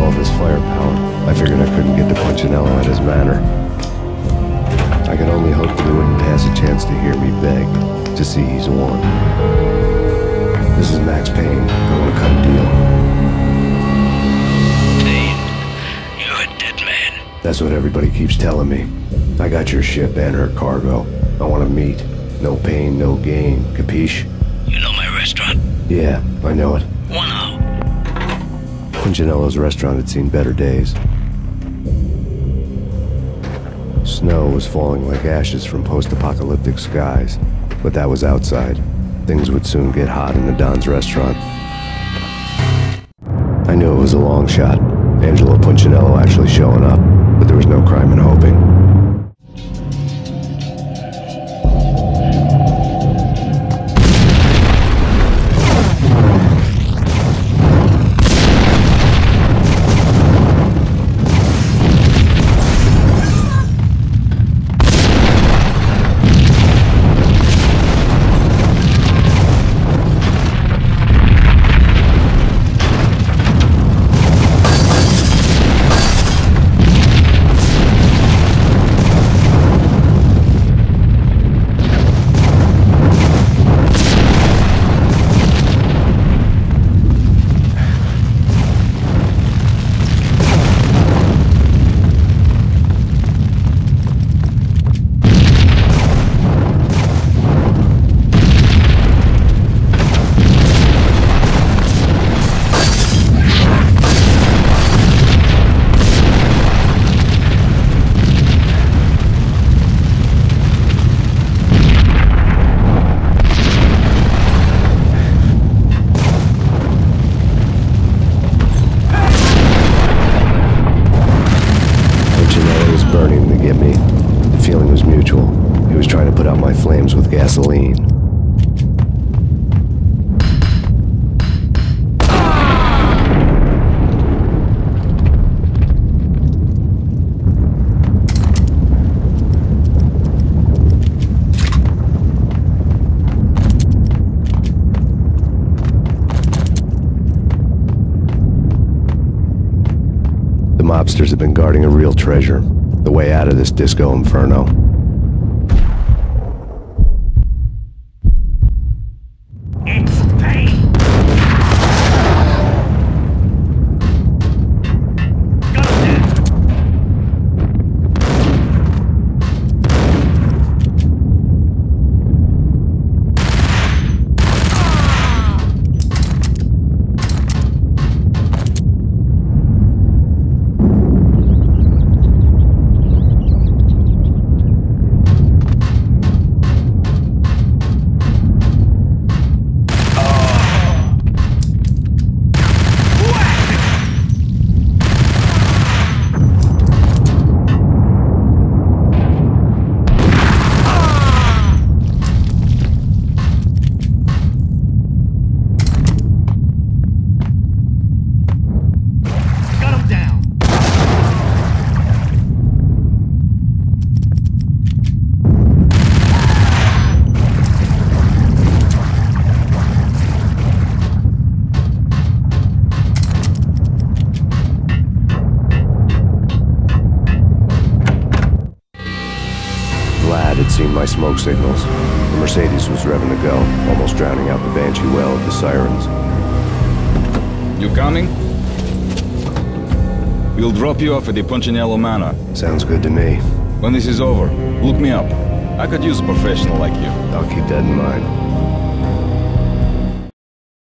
all of his firepower, I figured I couldn't get to Punchinello at his manor. I could only hope that he wouldn't pass a chance to hear me beg, to see he's won. This is Max Payne. I want to cut a deal. Payne, you're a dead man. That's what everybody keeps telling me. I got your ship and her cargo. I want to meet. No pain, no gain. Capiche? You know my restaurant? Yeah, I know it. Punchinello's restaurant had seen better days. Snow was falling like ashes from post-apocalyptic skies, but that was outside. Things would soon get hot in the Don's restaurant. I knew it was a long shot, Angelo Punchinello actually showing up, but there was no crime in hoping. He was trying to put out my flames with gasoline. The mobsters have been guarding a real treasure. The way out of this disco inferno. Had seen my smoke signals. The Mercedes was revving to go, almost drowning out the Banshee well of the sirens. You coming? We'll drop you off at the Punchinello Manor. Sounds good to me. When this is over, look me up. I could use a professional like you. I'll keep that in mind.